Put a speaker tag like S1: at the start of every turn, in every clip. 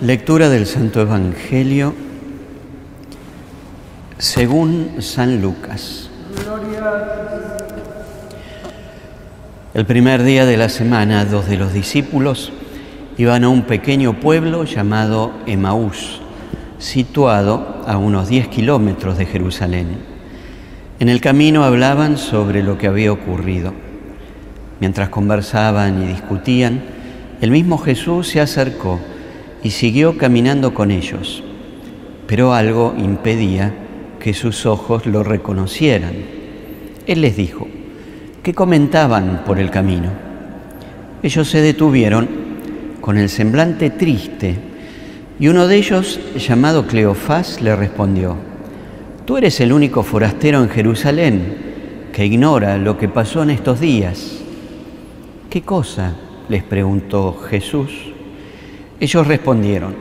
S1: Lectura del Santo Evangelio según San Lucas. El primer día de la semana, dos de los discípulos iban a un pequeño pueblo llamado Emaús, situado a unos 10 kilómetros de Jerusalén. En el camino hablaban sobre lo que había ocurrido. Mientras conversaban y discutían, el mismo Jesús se acercó y siguió caminando con ellos, pero algo impedía que sus ojos lo reconocieran. Él les dijo, ¿qué comentaban por el camino? Ellos se detuvieron con el semblante triste y uno de ellos, llamado Cleofás, le respondió, Tú eres el único forastero en Jerusalén que ignora lo que pasó en estos días. ¿Qué cosa? les preguntó Jesús. Ellos respondieron,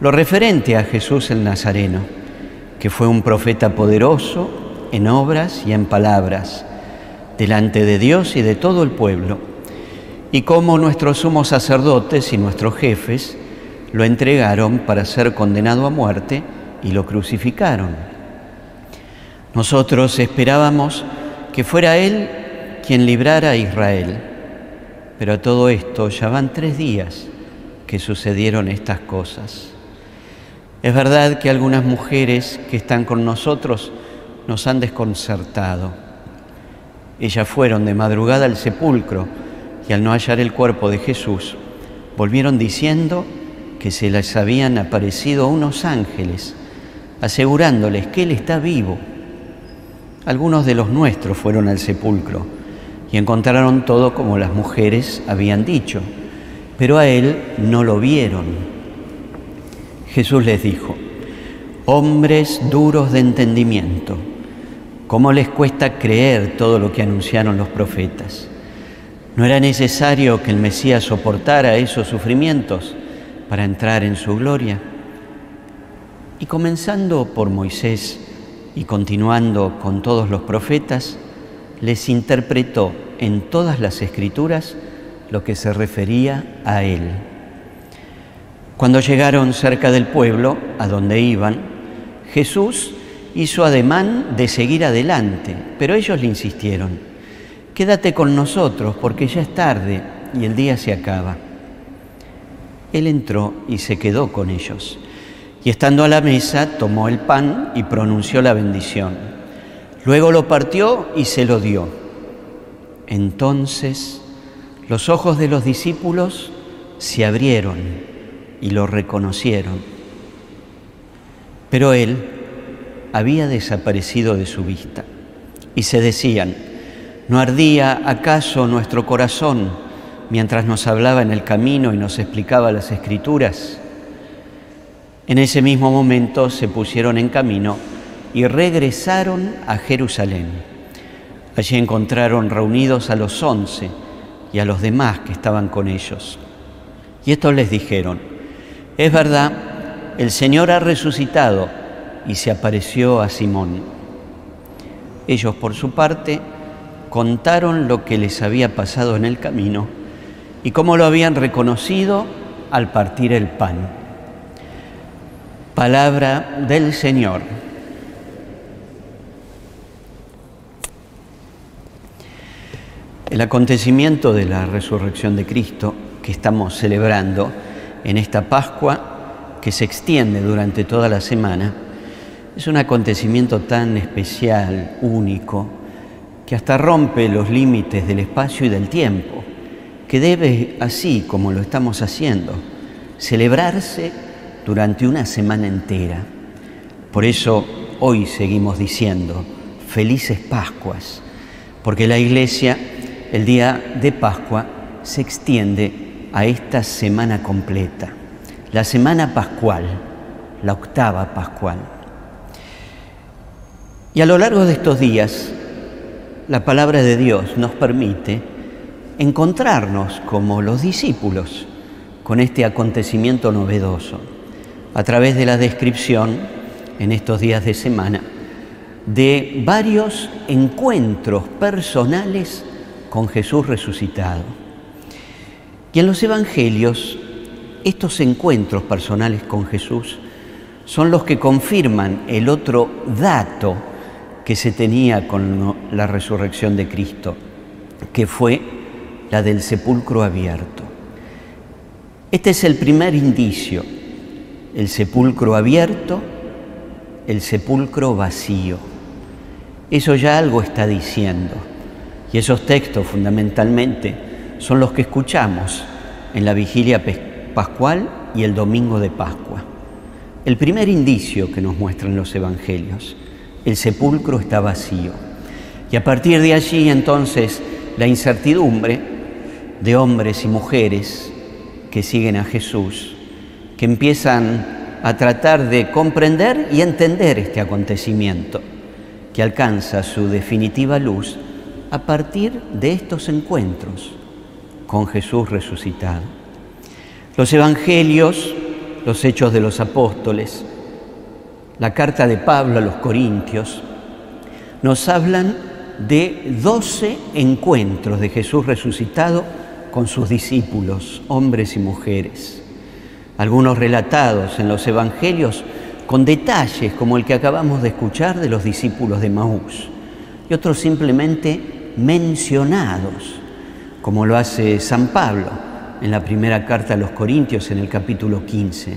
S1: lo referente a Jesús el Nazareno, que fue un profeta poderoso en obras y en palabras, delante de Dios y de todo el pueblo, y como nuestros sumos sacerdotes y nuestros jefes lo entregaron para ser condenado a muerte y lo crucificaron. Nosotros esperábamos que fuera Él quien librara a Israel, pero todo esto ya van tres días que sucedieron estas cosas. Es verdad que algunas mujeres que están con nosotros nos han desconcertado. Ellas fueron de madrugada al sepulcro y al no hallar el cuerpo de Jesús, volvieron diciendo que se les habían aparecido unos ángeles, asegurándoles que Él está vivo. Algunos de los nuestros fueron al sepulcro y encontraron todo como las mujeres habían dicho pero a él no lo vieron. Jesús les dijo, hombres duros de entendimiento, ¿cómo les cuesta creer todo lo que anunciaron los profetas? ¿No era necesario que el Mesías soportara esos sufrimientos para entrar en su gloria? Y comenzando por Moisés y continuando con todos los profetas, les interpretó en todas las escrituras lo que se refería a él. Cuando llegaron cerca del pueblo, a donde iban, Jesús hizo ademán de seguir adelante, pero ellos le insistieron, quédate con nosotros porque ya es tarde y el día se acaba. Él entró y se quedó con ellos, y estando a la mesa tomó el pan y pronunció la bendición. Luego lo partió y se lo dio. Entonces los ojos de los discípulos se abrieron y lo reconocieron, pero él había desaparecido de su vista. Y se decían, ¿no ardía acaso nuestro corazón mientras nos hablaba en el camino y nos explicaba las escrituras? En ese mismo momento se pusieron en camino y regresaron a Jerusalén. Allí encontraron reunidos a los once y a los demás que estaban con ellos. Y estos les dijeron, es verdad, el Señor ha resucitado y se apareció a Simón. Ellos, por su parte, contaron lo que les había pasado en el camino y cómo lo habían reconocido al partir el pan. Palabra del Señor. El acontecimiento de la resurrección de Cristo que estamos celebrando en esta Pascua que se extiende durante toda la semana es un acontecimiento tan especial, único, que hasta rompe los límites del espacio y del tiempo, que debe, así como lo estamos haciendo, celebrarse durante una semana entera. Por eso hoy seguimos diciendo, felices Pascuas, porque la Iglesia el día de Pascua se extiende a esta semana completa, la semana pascual, la octava pascual. Y a lo largo de estos días, la palabra de Dios nos permite encontrarnos como los discípulos con este acontecimiento novedoso, a través de la descripción en estos días de semana de varios encuentros personales con Jesús resucitado. Y en los Evangelios estos encuentros personales con Jesús son los que confirman el otro dato que se tenía con la resurrección de Cristo, que fue la del sepulcro abierto. Este es el primer indicio, el sepulcro abierto, el sepulcro vacío. Eso ya algo está diciendo. Y esos textos fundamentalmente son los que escuchamos en la vigilia pascual y el domingo de Pascua. El primer indicio que nos muestran los evangelios, el sepulcro está vacío. Y a partir de allí entonces la incertidumbre de hombres y mujeres que siguen a Jesús, que empiezan a tratar de comprender y entender este acontecimiento, que alcanza su definitiva luz a partir de estos encuentros con Jesús resucitado. Los evangelios, los hechos de los apóstoles, la carta de Pablo a los Corintios, nos hablan de doce encuentros de Jesús resucitado con sus discípulos, hombres y mujeres. Algunos relatados en los evangelios con detalles como el que acabamos de escuchar de los discípulos de Maús, y otros simplemente mencionados, como lo hace San Pablo en la primera carta a los Corintios en el capítulo 15,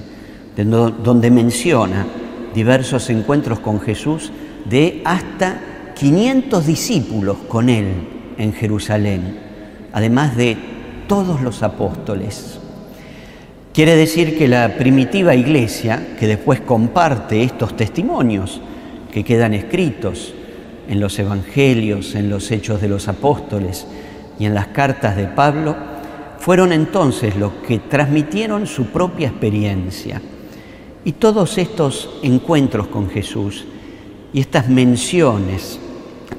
S1: donde menciona diversos encuentros con Jesús de hasta 500 discípulos con él en Jerusalén, además de todos los apóstoles. Quiere decir que la primitiva iglesia, que después comparte estos testimonios que quedan escritos en los evangelios, en los hechos de los apóstoles y en las cartas de Pablo, fueron entonces los que transmitieron su propia experiencia y todos estos encuentros con Jesús y estas menciones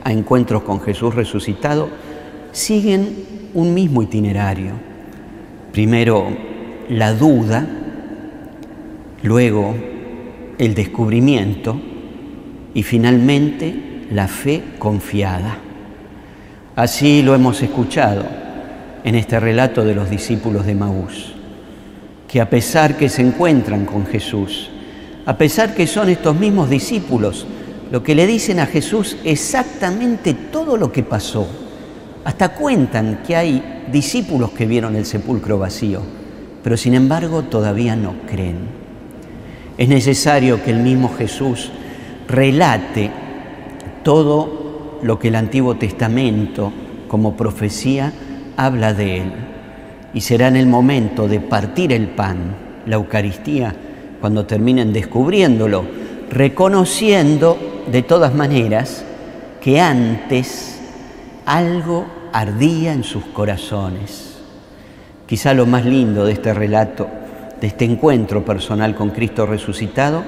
S1: a encuentros con Jesús resucitado siguen un mismo itinerario. Primero la duda, luego el descubrimiento y finalmente la fe confiada. Así lo hemos escuchado en este relato de los discípulos de Maús que a pesar que se encuentran con Jesús, a pesar que son estos mismos discípulos, lo que le dicen a Jesús exactamente todo lo que pasó. Hasta cuentan que hay discípulos que vieron el sepulcro vacío, pero sin embargo todavía no creen. Es necesario que el mismo Jesús relate todo lo que el Antiguo Testamento como profecía habla de él y será en el momento de partir el pan, la Eucaristía, cuando terminen descubriéndolo, reconociendo de todas maneras que antes algo ardía en sus corazones. Quizá lo más lindo de este relato, de este encuentro personal con Cristo resucitado,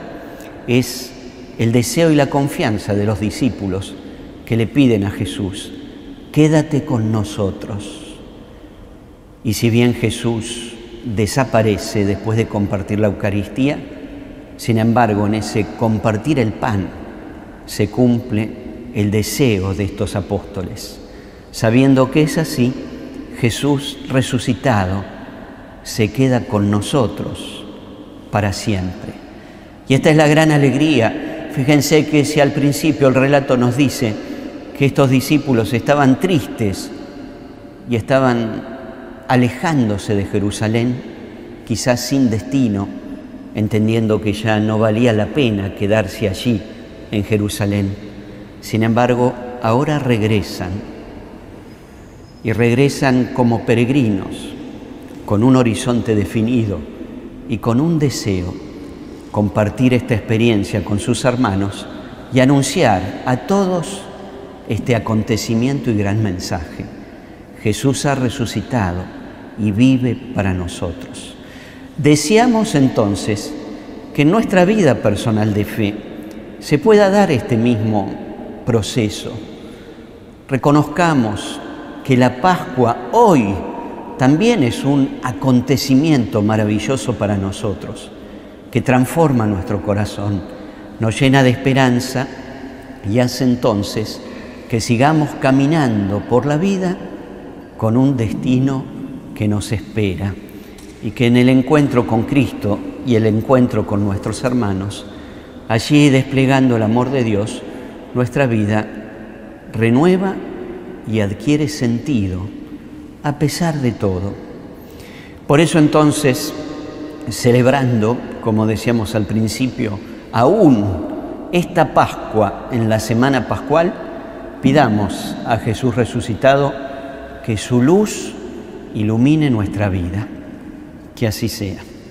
S1: es el deseo y la confianza de los discípulos que le piden a Jesús, quédate con nosotros. Y si bien Jesús desaparece después de compartir la Eucaristía, sin embargo en ese compartir el pan se cumple el deseo de estos apóstoles. Sabiendo que es así, Jesús resucitado se queda con nosotros para siempre. Y esta es la gran alegría. Fíjense que si al principio el relato nos dice que estos discípulos estaban tristes y estaban alejándose de Jerusalén, quizás sin destino, entendiendo que ya no valía la pena quedarse allí en Jerusalén. Sin embargo, ahora regresan y regresan como peregrinos, con un horizonte definido y con un deseo, compartir esta experiencia con sus hermanos y anunciar a todos este acontecimiento y gran mensaje. Jesús ha resucitado y vive para nosotros. Deseamos entonces que en nuestra vida personal de fe se pueda dar este mismo proceso. Reconozcamos que la Pascua hoy también es un acontecimiento maravilloso para nosotros, que transforma nuestro corazón, nos llena de esperanza y hace entonces que sigamos caminando por la vida con un destino que nos espera. y que en el encuentro con Cristo y el encuentro con nuestros hermanos, allí desplegando el amor de Dios, nuestra vida renueva y adquiere sentido a pesar de todo. Por eso entonces, celebrando, como decíamos al principio, aún esta Pascua en la semana pascual, pidamos a Jesús resucitado que su luz ilumine nuestra vida. Que así sea.